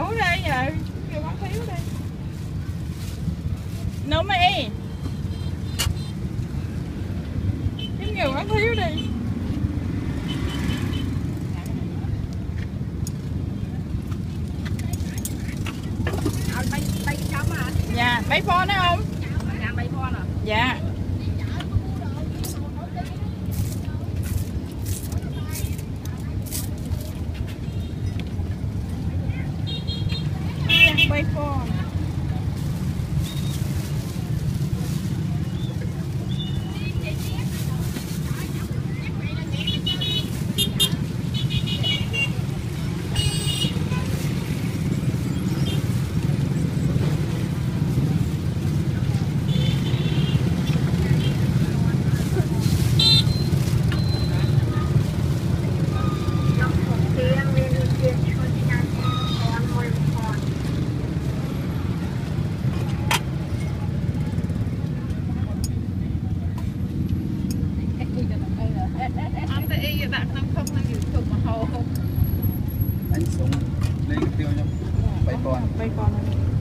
ngủ đây giờ kêu bán thiếu đây nó mày kiếm nhiều bán thiếu đi. Dạ bảy phone đấy không dạ bảy phone à? Dạ. iPhone. វាដាក់ក្នុងធុងនឹង YouTube មកហោអញសុំលេខទៀវខ្ញុំ3000 3000